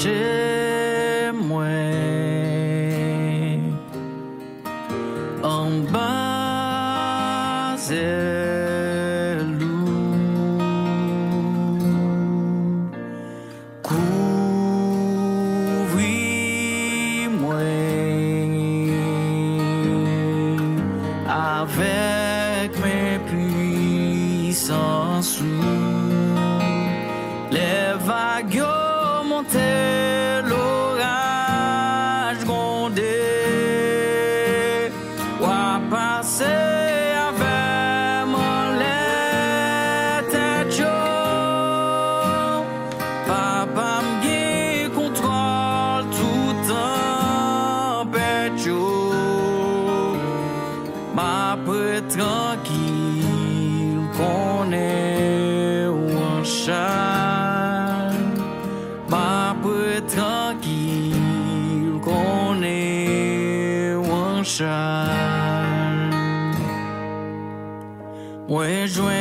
chez moi. En bas, mes puissances. Les vagues 一个你往想我也是为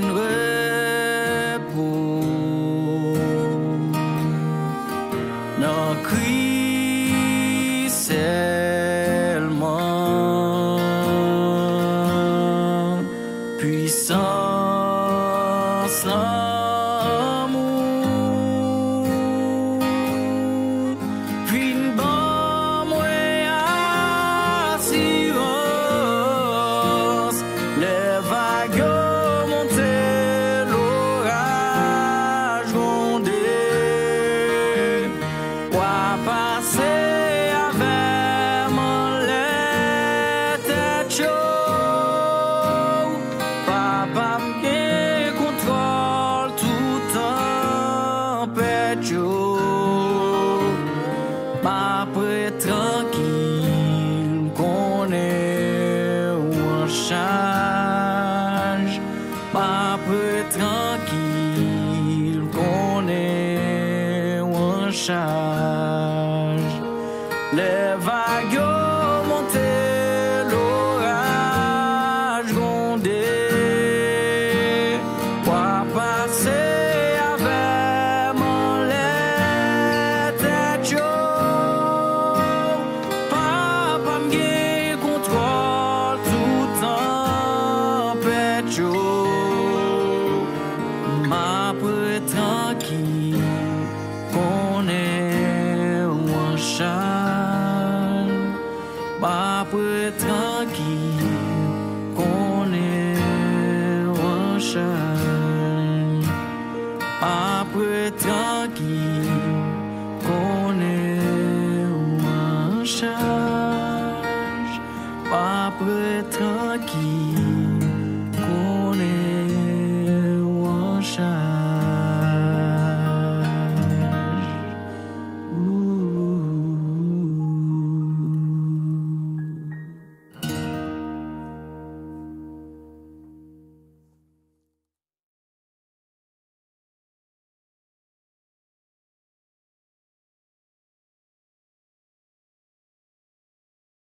了不 chaud Ma près tranquille qu'on est en charge Ma près tranquille qu'on est en charge čo ma putaki pone washan. Ma putaki pone washan. Ma putaki pone washan. Ma putaki